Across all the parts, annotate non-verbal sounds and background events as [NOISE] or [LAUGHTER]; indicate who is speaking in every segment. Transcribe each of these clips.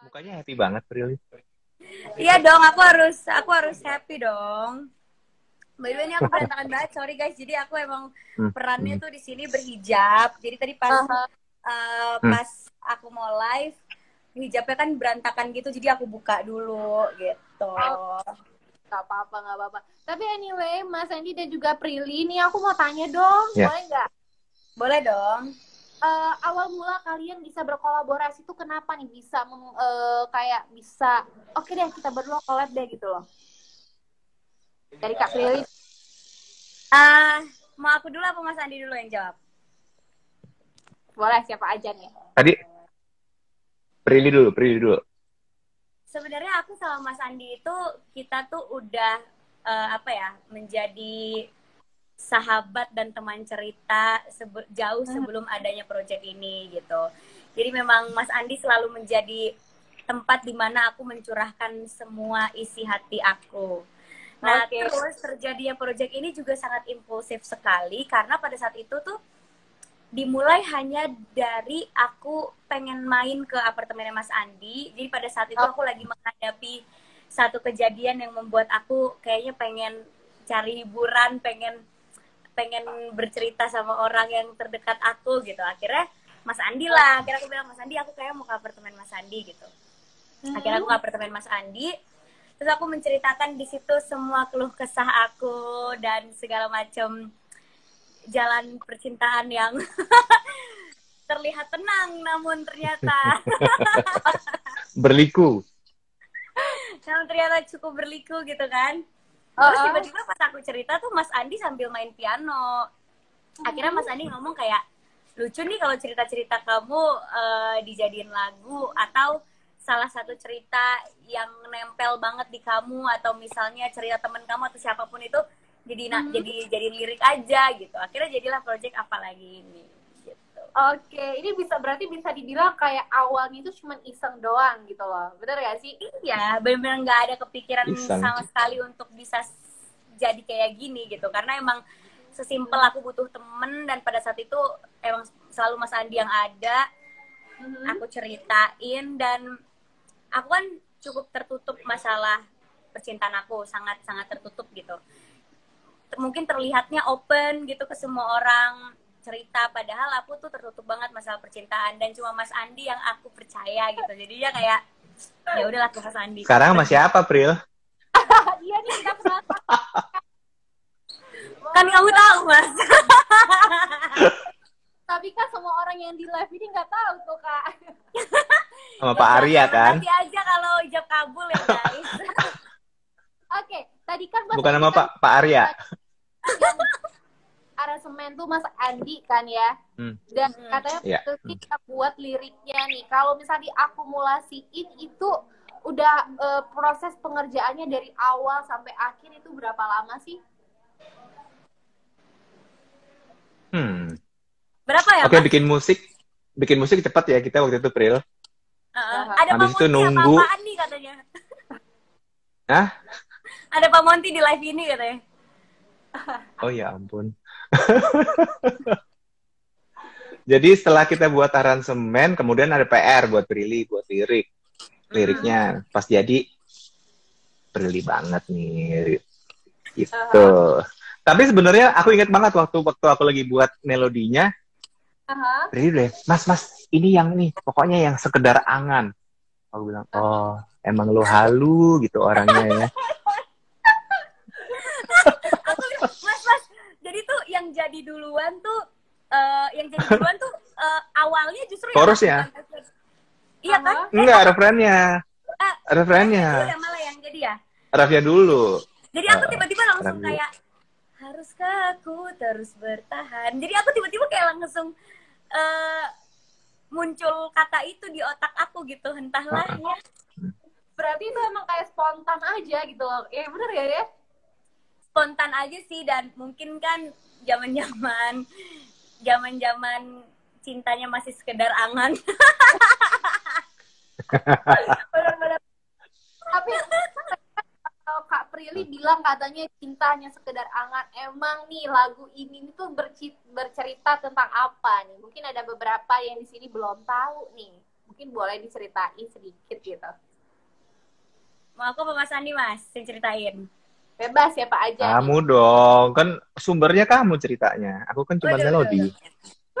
Speaker 1: Mukanya happy banget, Prilly.
Speaker 2: Iya dong, aku harus aku harus happy dong. By the way, ini aku berantakan [LAUGHS] banget, sorry guys. Jadi aku emang
Speaker 1: Hmm,
Speaker 2: perannya
Speaker 1: hmm.
Speaker 2: tuh di sini berhijab. Jadi tadi pas
Speaker 1: Hmm.
Speaker 2: pas aku mau live, hijabnya kan berantakan gitu. Jadi aku buka dulu gitu.
Speaker 3: Oh. Gak apa-apa, gak apa-apa. Tapi anyway, Mas Andi dan juga Prilly, nih aku mau tanya dong,
Speaker 1: Ya.
Speaker 3: boleh nggak?
Speaker 2: Boleh dong.
Speaker 3: Eh, awal mula kalian bisa berkolaborasi tuh kenapa nih bisa mem- eh, kayak bisa oke deh kita berdua collab deh gitu loh dari Kak Prilly
Speaker 2: Ah, mau aku dulu apa Mas Andi dulu yang jawab?
Speaker 3: boleh siapa aja nih
Speaker 1: Tadi Prilly dulu, Prilly dulu.
Speaker 2: Sebenarnya aku sama Mas Andi itu kita tuh udah eh, apa ya menjadi sahabat dan teman cerita sebe- jauh sebelum adanya proyek ini gitu. Jadi memang Mas Andi selalu menjadi tempat di mana aku mencurahkan semua isi hati aku. Nah,
Speaker 3: Oke.
Speaker 2: terus terjadinya proyek ini juga sangat impulsif sekali karena pada saat itu tuh dimulai hanya dari aku pengen main ke apartemennya Mas Andi. Jadi pada saat itu
Speaker 3: Oh.
Speaker 2: aku lagi menghadapi satu kejadian yang membuat aku kayaknya pengen cari hiburan, pengen pengen bercerita sama orang yang terdekat aku gitu. Akhirnya Mas Andi lah. Akhirnya aku bilang Mas Andi, aku kayak mau ke apartemen Mas Andi gitu. Akhirnya aku ke apartemen Mas Andi. Terus aku menceritakan di situ semua keluh kesah aku dan segala macam jalan percintaan yang [LAUGHS] terlihat tenang namun ternyata [LAUGHS]
Speaker 1: Berliku.
Speaker 2: namun ternyata cukup berliku gitu kan. Terus tiba-tiba pas aku cerita tuh Mas Andi sambil main piano. Akhirnya Mas Andi ngomong kayak lucu nih kalau cerita-cerita kamu eh, dijadiin lagu atau salah satu cerita yang nempel banget di kamu atau misalnya cerita temen kamu atau siapa pun itu jadi na-
Speaker 3: Mhm.
Speaker 2: jadi jadi lirik aja gitu. Akhirnya jadilah project apa lagi ini.
Speaker 3: Oke ini bisa berarti bisa dibilang kayak awalnya itu cuma iseng doang gitu loh bener gak sih
Speaker 2: Iya, benar-benar nggak ada kepikiran
Speaker 1: Iseng.
Speaker 2: sama sekali untuk bisa jadi kayak gini gitu. Karena emang sesimpel aku butuh temen dan pada saat itu emang selalu Mas Andi yang ada.
Speaker 3: Mhm.
Speaker 2: Aku ceritain dan aku kan cukup tertutup masalah percintaan aku, sangat-sangat tertutup gitu. Mungkin terlihatnya open gitu ke semua orang cerita padahal aku tuh tertutup banget masalah percintaan dan cuma Mas Andi yang aku percaya gitu. Jadinya kayak ya udahlah ke Mas Andi.
Speaker 1: Sekarang masih apa, Pril? [LAUGHS]
Speaker 3: iya nih kita
Speaker 2: Kan kamu tahu, Mas. [LAUGHS]
Speaker 3: tapi kan semua orang yang di live ini nggak tahu tuh kak [LAUGHS]
Speaker 1: Sama Pak Arya kan?
Speaker 2: Nanti aja kalau ijab kabul ya, guys.
Speaker 3: oke tadi kan
Speaker 1: Bukan nama
Speaker 3: kan
Speaker 1: Pak Pak Arya.
Speaker 3: Aransemen tuh Mas Andi kan ya.
Speaker 1: Hmm.
Speaker 3: Dan
Speaker 2: Hmm.
Speaker 3: katanya
Speaker 1: Iya.
Speaker 3: betul kita buat liriknya nih. Kalau misalnya diakumulasiin itu udah eh, proses pengerjaannya dari awal sampai akhir itu berapa lama sih?
Speaker 1: Hmm.
Speaker 2: Berapa ya,
Speaker 1: Oke,
Speaker 2: Mas?
Speaker 1: bikin musik. Bikin musik cepat ya kita waktu itu, Pril.
Speaker 2: Heeh. Ada
Speaker 1: Habis
Speaker 2: Pak
Speaker 1: itu
Speaker 2: Monty
Speaker 1: nunggu.
Speaker 2: apa-apaan nih katanya.
Speaker 1: Hah?
Speaker 2: Ada Pak Monty di live ini katanya.
Speaker 1: Oh ya ampun. [LAUGHS] Jadi setelah kita buat aransemen, kemudian ada PR buat Prilly, buat lirik. Liriknya pas jadi Prilly banget nih. Gitu. Tapi sebenarnya aku ingat banget waktu waktu aku lagi buat melodinya,
Speaker 3: Aha.
Speaker 1: Prilly deh, Mas, Mas, ini yang nih, pokoknya yang sekedar angan. Aku bilang, oh, emang lo halu gitu orangnya ya. [LAUGHS]
Speaker 2: Aku mas mas. Jadi tuh yang jadi duluan tuh, eh, yang jadi duluan tuh eh, awalnya justru aku bukan. Iya kan?
Speaker 1: Enggak, refrennya. Refrennya.
Speaker 2: Itu yang malah yang jadi ya.
Speaker 1: Rafia dulu.
Speaker 2: Jadi aku
Speaker 1: Ah,
Speaker 2: tiba-tiba langsung
Speaker 1: Rabi.
Speaker 2: kayak haruskah aku terus bertahan. Jadi aku tiba-tiba kayak langsung eh, muncul kata itu di otak aku gitu entahlah
Speaker 1: Ah,
Speaker 2: ya.
Speaker 3: Berarti itu emang kayak spontan aja gitu loh. Ya bener ya ya?
Speaker 2: Spontan aja sih dan mungkin kan zaman-zaman zaman-zaman cintanya masih sekedar angan. [LAUGHS]
Speaker 3: Bener-bener. Tapi kalau Kak Prilly bilang katanya cintanya sekedar angan. Emang nih lagu ini tuh berci- bercerita tentang apa nih? Mungkin ada beberapa yang di sini belum tahu nih. Mungkin boleh diceritain sedikit gitu.
Speaker 2: Mau aku apa Mas Andi Mas yang ceritain?
Speaker 3: Bebas ya Pak aja.
Speaker 1: Kamu dong, kan sumbernya kamu ceritanya. Aku kan cuma melodi.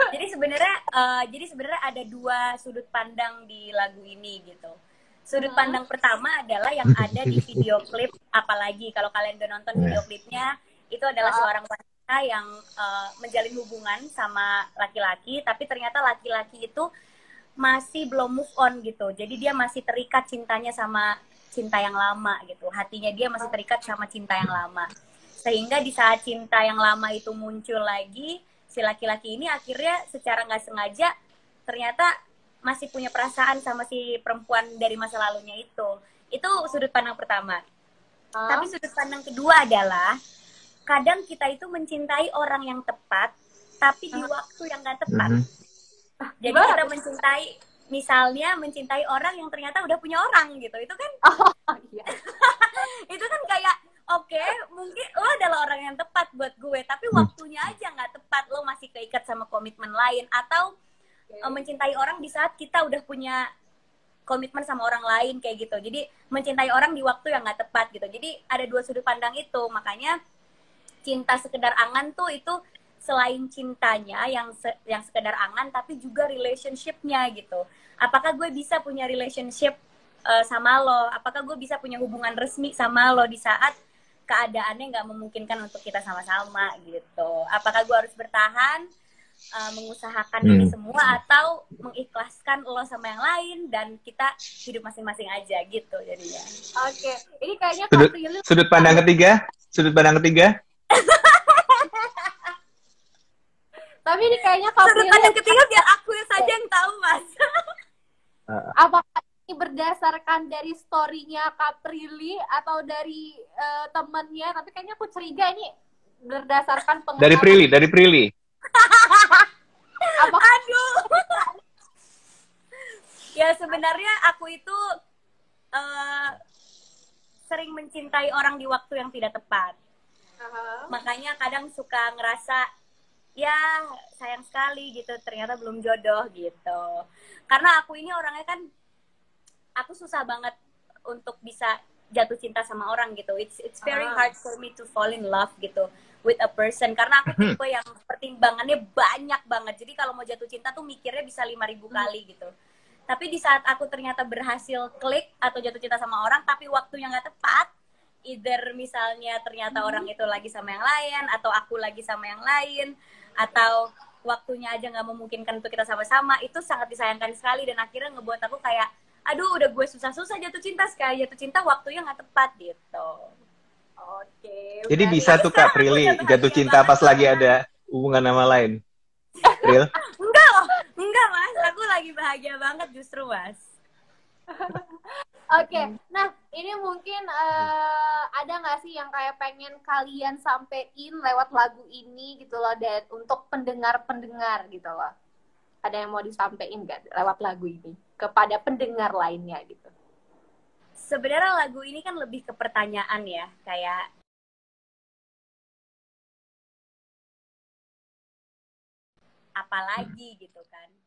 Speaker 2: Jadi sebenarnya eh, jadi sebenarnya ada dua sudut pandang di lagu ini gitu. Sudut
Speaker 3: Hmm.
Speaker 2: pandang pertama adalah yang ada di [LAUGHS] video klip apalagi kalau kalian udah nonton
Speaker 1: Iya.
Speaker 2: video klipnya itu adalah
Speaker 3: Ah.
Speaker 2: seorang wanita yang eh, menjalin hubungan sama laki-laki tapi ternyata laki-laki itu masih belum move on gitu. Jadi dia masih terikat cintanya sama cinta yang lama gitu. Hatinya dia masih terikat sama cinta yang lama. Sehingga di saat cinta yang lama itu muncul lagi, si laki-laki ini akhirnya secara nggak sengaja ternyata masih punya perasaan sama si perempuan dari masa lalunya itu. Itu sudut pandang pertama.
Speaker 3: Ah,
Speaker 2: Tapi sudut pandang kedua adalah kadang kita itu mencintai orang yang tepat, tapi di waktu yang nggak tepat.
Speaker 1: Mhm.
Speaker 2: Jadi
Speaker 3: Gimana
Speaker 2: kita mencintai, misalnya mencintai orang yang ternyata udah punya orang gitu. Itu kan, [LAUGHS]
Speaker 3: oh, iya. [LAUGHS]
Speaker 2: itu kan kayak oke, mungkin lo adalah orang yang tepat buat gue, tapi
Speaker 1: Hmm.
Speaker 2: waktunya aja nggak tepat. Lo masih keikat sama komitmen lain atau
Speaker 3: Oke.
Speaker 2: eh, mencintai orang di saat kita udah punya komitmen sama orang lain kayak gitu. Jadi mencintai orang di waktu yang nggak tepat gitu. Jadi ada dua sudut pandang itu. Makanya cinta sekedar angan tuh itu selain cintanya yang se- yang sekedar angan tapi juga relationshipnya gitu. Apakah gue bisa punya relationship eh, sama lo? Apakah gue bisa punya hubungan resmi sama lo di saat keadaannya nggak memungkinkan untuk kita sama-sama gitu? Apakah gue harus bertahan eh, mengusahakan ini
Speaker 1: Hmm.
Speaker 2: semua atau mengikhlaskan lo sama yang lain dan kita hidup masing-masing aja gitu jadinya.
Speaker 3: Oke, ini kayaknya
Speaker 1: Sudut- Sudut pandang ketiga, sudut pandang ketiga.
Speaker 3: Tapi ini kayaknya
Speaker 2: Sudut pandang ketiga biar aku saja yang tahu mas.
Speaker 3: apakah ini berdasarkan dari story-nya Kak Prilly atau dari eh, temennya? Tapi kayaknya aku curiga ini berdasarkan pengalaman.
Speaker 1: Dari Prilly, dari Prilly.
Speaker 3: Apa-
Speaker 2: Aduh. ya sebenarnya aku itu eh, sering mencintai orang di waktu yang tidak tepat.
Speaker 3: Aha.
Speaker 2: Makanya kadang suka ngerasa ya sayang sekali gitu ternyata belum jodoh gitu. Karena aku ini orangnya kan aku susah banget untuk bisa jatuh cinta sama orang gitu. It's it's very
Speaker 3: Ah.
Speaker 2: hard for me to fall in love gitu with a person karena aku tipe yang pertimbangannya banyak banget. Jadi kalau mau jatuh cinta tuh mikirnya bisa 5000 kali gitu. Tapi di saat aku ternyata berhasil klik atau jatuh cinta sama orang tapi waktunya nggak tepat, either misalnya ternyata orang itu lagi sama yang lain atau aku lagi sama yang lain atau waktunya aja nggak memungkinkan untuk kita sama-sama itu sangat disayangkan sekali dan akhirnya ngebuat aku kayak aduh udah gue susah-susah jatuh cinta sekali jatuh cinta waktunya nggak tepat gitu
Speaker 3: Oke.
Speaker 1: Jadi bisa tuh Kak Prilly jatuh cinta pas lagi ada hubungan sama lain. Pril, [LAUGHS]
Speaker 2: enggak loh enggak mas aku lagi bahagia banget justru mas [LAUGHS]
Speaker 3: Oke, nah ini mungkin eh, ada nggak sih yang kayak pengen kalian sampein lewat lagu ini gitu loh, dan untuk pendengar-pendengar gitu loh. Ada yang mau disampaikan nggak lewat lagu ini kepada pendengar lainnya gitu?
Speaker 2: sebenarnya lagu ini kan lebih ke pertanyaan ya kayak apalagi gitu kan